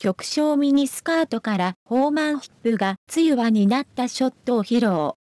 極小ミニスカートからホーマンヒップが梅雨輪になったショットを披露。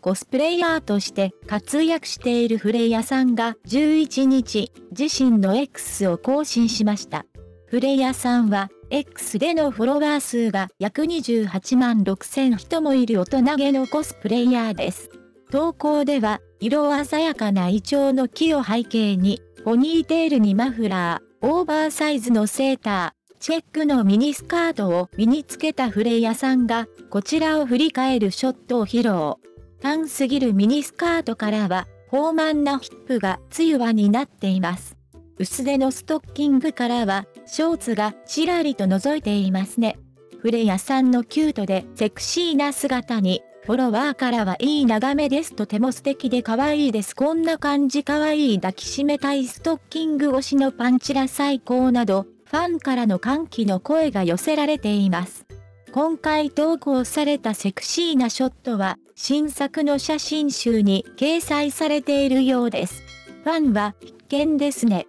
コスプレイヤーとして活躍しているフレイヤさんが11日、自身の X を更新しました。フレイヤさんは X でのフォロワー数が約28万6000人もいる大人げのコスプレイヤーです。投稿では、色鮮やかなイチョウの木を背景に、ポニーテールにマフラー、オーバーサイズのセーター、チェックのミニスカートを身につけたフレイヤさんが、こちらを振り返るショットを披露。短すぎるミニスカートからは、豊満なヒップが露わになっています。薄手のストッキングからは、ショーツがちらりと覗いていますね。フレヤさんのキュートでセクシーな姿に、フォロワーからはいい眺めですとても素敵で可愛いです。こんな感じ可愛い抱きしめたいストッキング推しのパンチラ最高など、ファンからの歓喜の声が寄せられています。今回投稿されたセクシーなショットは、新作の写真集に掲載されているようです。ファンは必見ですね。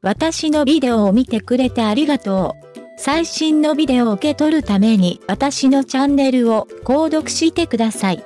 私のビデオを見てくれてありがとう。最新のビデオを受け取るために私のチャンネルを購読してください。